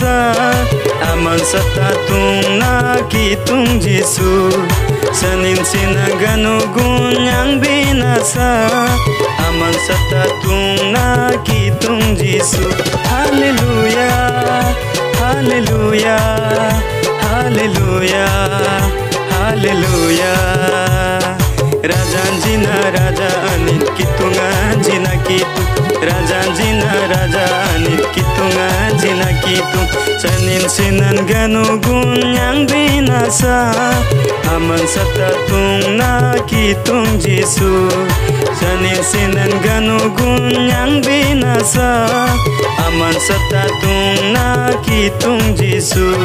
binasa Aman sa tatong nakitong Jisu Sanin sinagano gunyang binasa Aman sa tatong nakitong Jisu Hallelujah, Hallelujah, Hallelujah, Hallelujah Rajanjina raja anit kitunga jina kitu Rajanjina raja anit kitunga jina kitu Sanin sinan ganu gunyang binasa Aman sa tatong nakitung Jisu Sanin sinan ganu gunyang binasa Aman sa tatong nakitung Jisu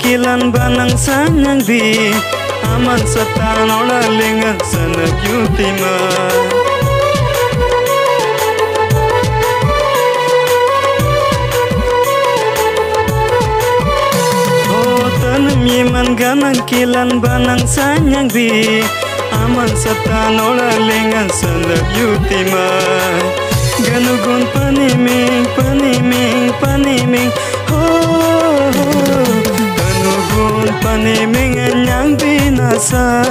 kilan banang sanyang di aman satan ola lengan sanag yutima yiman ganang kilan banang sanyang di aman satan ola lengan sanag yutima Ganugun paniming, paniming, paniming. Oh, ganugun paniming anyang binasa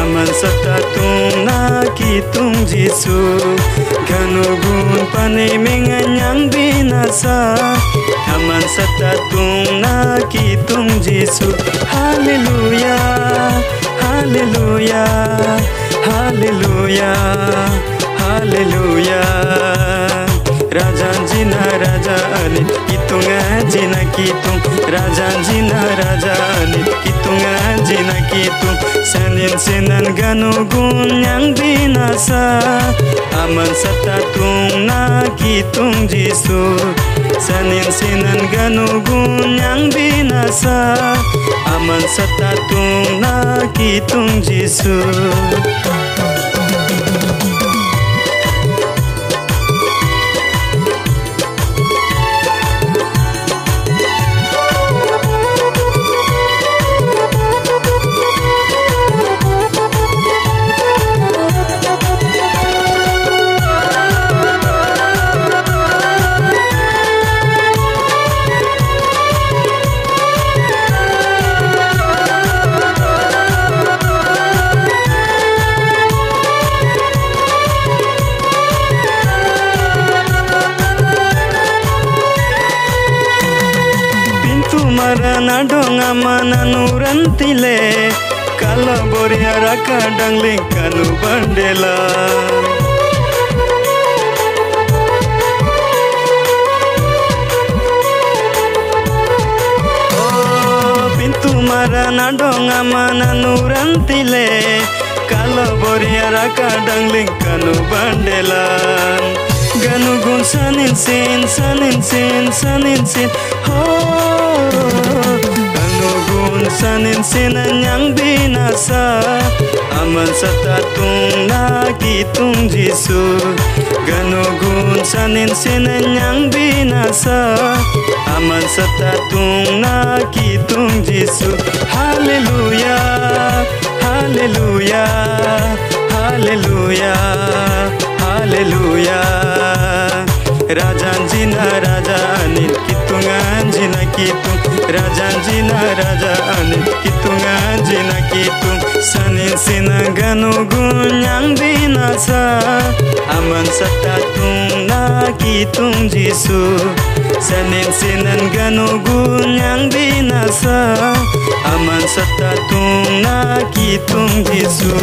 Aman sa tatong nakitong Jisu Ganugun paniming anyang binasa Aman sa tatong nakitong Jisu Hallelujah, Hallelujah, Hallelujah Hallelujah Rajan jina raja anit kitunga jina kitung Rajan jina raja anit kitunga jina kitung Sanin sinan ganu gunyang binasa Aman sa tatong nakitung Jisu Sanin sinan ganu gunyang binasa Aman sa tatong nakitung Jisu कन्तिले कालो बोरिया राका डङ्ली कनु बन्डेला पिन्तु मारा डोङा मानानु रन्तिले कालो बोरिया राका डङ्ली कानु बन्डेला गनु गुन सनिन सिन सनिन सिन सनिन सिन हो sanin sin anyang binasa Aman sa tatong nakitung Jisu Ganu gun sanin sin anyang binasa Aman sa tatong nakitung Jisu Hallelujah Hallelujah Hallelujah Hallelujah Rajan jina kitung Rajan jina raja anit kitungan jina kitung Sanin sinagano gunyang binasa Aman sa tatong nakitung Jisu Sanin sinan gano gunyang binasa Aman sa tatong nakitung Jisu